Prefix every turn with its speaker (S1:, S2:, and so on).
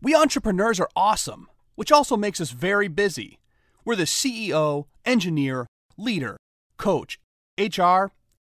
S1: We entrepreneurs are awesome, which also makes us very busy. We're the CEO, engineer, leader, coach, HR,